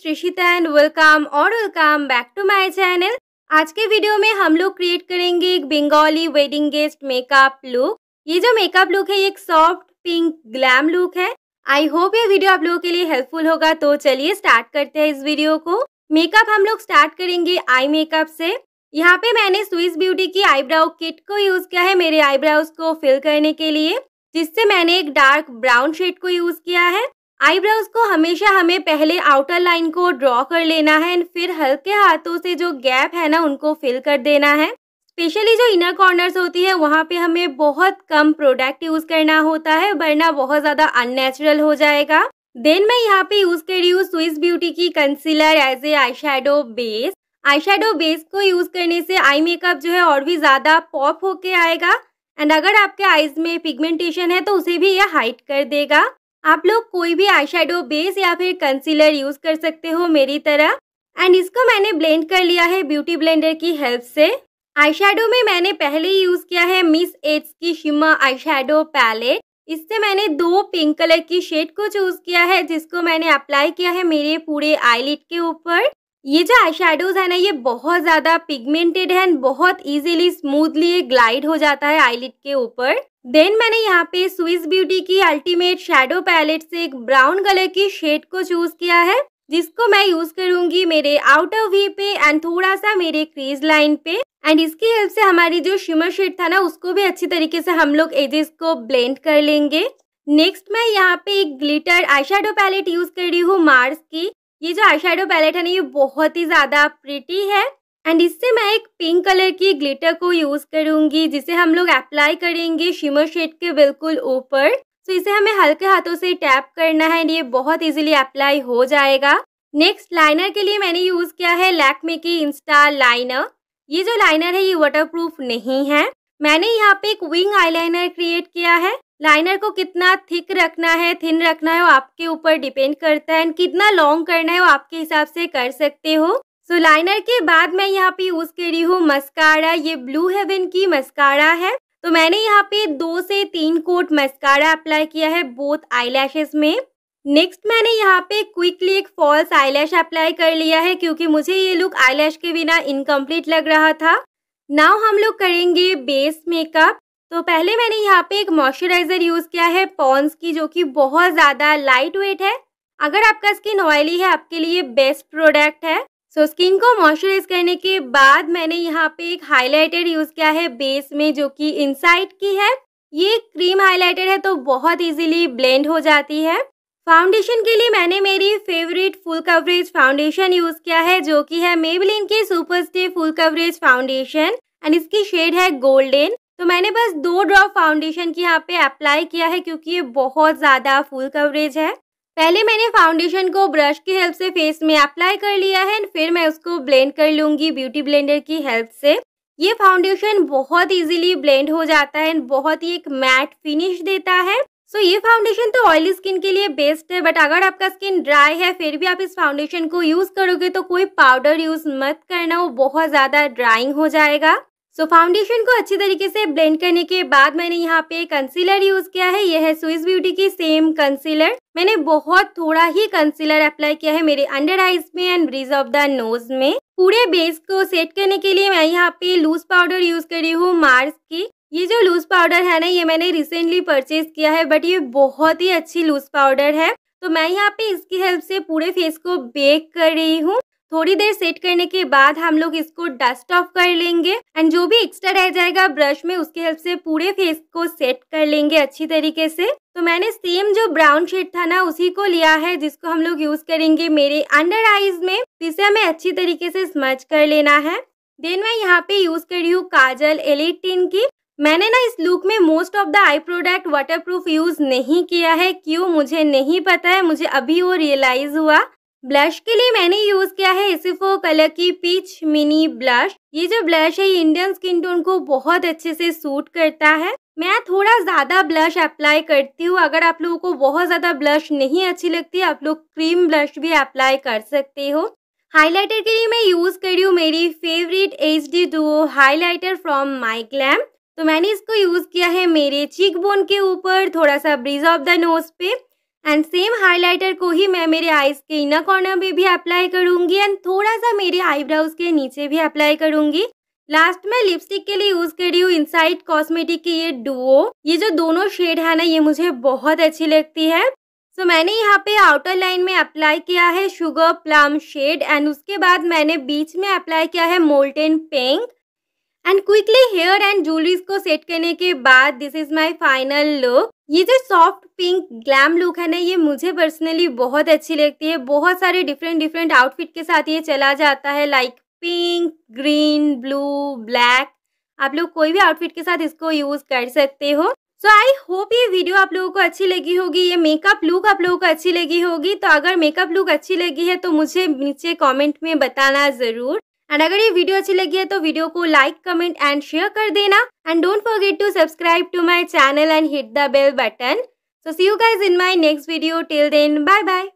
श्रीषिता and welcome और welcome back to my channel. आज के वीडियो में हम लोग क्रिएट करेंगे एक Bengali wedding guest makeup look ये जो मेकअप लुक है एक सॉफ्ट पिंक ग्लैम लुक है। आई होप ये वीडियो आप लोगों के लिए हेल्पफुल होगा तो चलिए स्टार्ट करते हैं इस वीडियो को। मेकअप हम लोग स्टार्ट करेंगे आई मेकअप से। यहाँ पे मैंने स्विस ब्यूटी की आईब्राउ किट को यूज़ किया है मेरे आईब्राउज को फिल करने के लिए, जिससे मैंने एक डार्क ब्राउन शेड को यूज़ किया है। आईब्रोज को हमेशा हमें पहले आउटर लाइन को ड्रॉ कर लेना है एंड फिर हल्के हाथों से जो गैप है ना, उनको फिल कर देना है। स्पेशली जो इनर कॉर्नर्स होती है, वहाँ पे हमें बहुत कम प्रोडक्ट यूज़ करना होता है, वरना बहुत ज़्यादा अननेचुरल हो जाएगा। देन मैं यहाँ पे यूज़ कर रही हूँ स्विस ब्यूटी की concealer as a eye shadow base. Eye shadow base को यूज़ करने से आई मेकअप जो है और भी ज़्यादा पॉप होके आएगा। एंड अगर आपके आईज में पिगमेंटेशन है तो उसे भी यह हाइट कर देगा। आप लोग कोई भी आई बेस या फिर कंसीलर यूज़ कर सकते हो मेरी तरह। एंड इसको मैंने ब्लेंड कर लिया है ब्यूटी ब्लेंडर की हेल्प से। आई में मैंने पहले यूज़ किया है मिस एड्स की शिमा आई पैलेट इससे मैंने दो पिंक कलर की शेड को चूज़ किया है, जिसको मैंने अप्लाई किया है मेरे पूरे आईलिट के ऊपर। ये जो आई शेडोज़ है ना, ये बहुत ज़्यादा पिगमेंटेड है, बहुत इजीली स्मूथली ग्लाइड हो जाता है आईलिट के ऊपर। देन मैंने यहाँ पे स्विस ब्यूटी की अल्टीमेट शेडो पैलेट से एक ब्राउन कलर की शेड को चूज़ किया है, जिसको मैं यूज़ करूँगी मेरे आउटर वी पे एंड थोड़ा सा मेरे क्रीज लाइन पे। एंड इसकी हेल्प से हमारी जो शिमर शेड था ना, उसको भी अच्छी तरीके से हम लोग एजेस को ब्लेंड कर लेंगे। नेक्स्ट मैं यहाँ पे एक ग्लिटर आई पैलेट यूज़ कर रही हूँ मार्स की। ये जो आई पैलेट है ना, ये बहुत ही ज़्यादा प्रिटी है। एंड इससे मैं एक पिंक कलर की ग्लिटर को यूज़ करूँगी, जिसे हम लोग अप्लाई करेंगे शिमर शेड के बिल्कुल ऊपर। तो इसे हमें हल्के हाथों से टैप करना है एंड ये बहुत इजीली अप्लाई हो जाएगा। नेक्स्ट लाइनर के लिए मैंने यूज़ किया है लैकमे की इंस्टा लाइनर ये जो लाइनर है, ये वाटरप्रूफ नहीं है। मैंने यहाँ पे एक विंग आईलाइनर क्रिएट किया है। लाइनर को कितना थिक रखना है थिन रखना है वो आपके ऊपर डिपेंड करता है। एंड कितना लॉन्ग करना है वो आपके हिसाब से कर सकते हो। सो so, लाइनर के बाद मैं यहाँ पे यूज़ कर रही हूँ मस्कारा। ये ब्लू हेवन की मस्कारा है। तो मैंने यहाँ पे दो से तीन कोट मस्कारा अप्लाई किया है बोथ आई में। नेक्स्ट मैंने यहाँ पे क्विकली एक फॉल्स आईलैश अप्लाई कर लिया है क्योंकि मुझे ये लुक आईलैश के बिना इनकम्प्लीट लग रहा था। नाउ हम लोग करेंगे बेस मेकअप। तो पहले मैंने यहाँ पे एक मॉइस्चराइजर यूज़ किया है पॉन्स की जो कि बहुत ज़्यादा लाइट वेट है। अगर आपका स्किन ऑयली है आपके लिए बेस्ट प्रोडक्ट है। सो so, स्किन को मॉइस्चराइज करने के बाद मैंने यहाँ पे एक हाइलाइटर यूज़ किया है बेस में जो कि इनसाइड की है। ये क्रीम हाइलाइटर है तो बहुत इजीली ब्लेंड हो जाती है। फाउंडेशन के लिए मैंने मेरी favourite full coverage foundation use किया है जो कि है मेबलिन की super stay full coverage foundation and इसकी शेड है गोल्डन तो मैंने बस दो ड्रॉप फाउंडेशन की यहाँ पे अप्लाई किया है क्योंकि ये बहुत ज़्यादा फुल कवरेज है। पहले मैंने फाउंडेशन को ब्रश की हेल्प से फेस में अप्लाई कर लिया है फिर मैं उसको ब्लेंड कर लूँगी ब्यूटी ब्लेंडर की हेल्प से। ये फाउंडेशन बहुत इजीली ब्लेंड हो जाता है बहुत ही एक मैट फिनिश देता है। सो so, ये फाउंडेशन तो ऑयली स्किन के लिए बेस्ट है बट अगर आपका स्किन ड्राई है फिर भी आप इस फाउंडेशन को यूज़ करोगे तो कोई पाउडर यूज़ मत करना वो बहुत ज़्यादा ड्राइंग हो जाएगा। सो so, फाउंडेशन को अच्छी तरीके से ब्लेंड करने के बाद मैंने यहाँ पे कंसीलर यूज़ किया है। यह है स्विस ब्यूटी की सेम कंसीलर मैंने बहुत थोड़ा ही कंसीलर अप्लाई किया है मेरे अंडर आईज में and bridge of the nose में। पूरे बेस को सेट करने के लिए मैं यहाँ पे लूज पाउडर यूज़ कर रही हूँ मार्स की। ये जो लूज पाउडर है ना ये मैंने रिसेंटली परचेज किया है बट ये बहुत ही अच्छी लूज पाउडर है। तो मैं यहाँ पे इसकी हेल्प से पूरे फेस को बेक कर रही हूँ। थोड़ी देर सेट करने के बाद हम लोग इसको डस्ट ऑफ़ कर लेंगे एंड जो भी एक्स्ट्रा रह जाएगा ब्रश में उसके हेल्प से पूरे फेस को सेट कर लेंगे अच्छी तरीके से। तो मैंने सेम जो ब्राउन शेड था ना, उसी को लिया है, जिसको हम लोग यूज़ करेंगे मेरे अंडर आईज में। जिसे हमें अच्छी तरीके से स्मच कर लेना है। देन मैं यहाँ पे यूज़ कर रही हूँ काजल एलिटीन की। मैंने ना इस लुक में most of the eye product waterproof use नहीं किया है। क्यों? मुझे नहीं पता है, मुझे अभी वो रियलाइज़ हुआ। ब्लश के लिए मैंने यूज़ किया है इसिफो कलर की पीच मिनी ब्लश। ये जो ब्लश है इंडियन स्किन टोन को बहुत अच्छे से सूट करता है। मैं थोड़ा ज़्यादा ब्लश अप्लाई करती हूँ। अगर आप लोगों को बहुत ज़्यादा ब्लश नहीं अच्छी लगती, आप लोग क्रीम ब्लश भी अप्लाई कर सकते हो। हाइलाइटर के लिए मैं यूज़ कर हूँ मेरी favourite H D duo highlighter from MyGlamm. तो मैंने इसको यूज़ किया है मेरे चीक बोन के ऊपर, थोड़ा सा ब्रिज ऑफ़ द नोज़ पे। एंड सेम हाइलाइटर को ही मैं मेरे आईज के इनर कॉर्नर में भी अप्लाई करूँगी एंड थोड़ा सा मेरे आईब्राउज के नीचे भी अप्लाई करूँगी। लास्ट में लिपस्टिक के लिए यूज़ कर रही हूँ इनसाइड कॉस्मेटिक की ये डुओ ये जो दोनों शेड है ना ये मुझे बहुत अच्छी लगती है। सो so, मैंने यहाँ पे आउटर लाइन में अप्लाई किया है शुगर प्लम शेड एंड उसके बाद मैंने बीच में अप्लाई किया है molten pink and quickly hair and jewelleries को सेट करने के बाद this is my final look ये जो सॉफ्ट पिंक ग्लैम लुक है ना, ये मुझे पर्सनली बहुत अच्छी लगती है। बहुत सारे डिफरेंट डिफरेंट आउटफिट के साथ ये चला जाता है like pink green blue black आप लोग कोई भी आउटफिट के साथ इसको यूज़ कर सकते हो। सो आई होप ये वीडियो आप लोगों को अच्छी लगी होगी, ये मेकअप लुक आप लोगों को अच्छी लगी होगी। तो अगर मेकअप लुक अच्छी लगी है तो मुझे नीचे कमेंट में बताना ज़रूर। एंड अगर ये वीडियो अच्छी लगी है तो वीडियो को लाइक कमेंट एंड शेयर कर देना। And don't forget to subscribe to my channel and hit the bell button so see you guys in my next video till then bye bye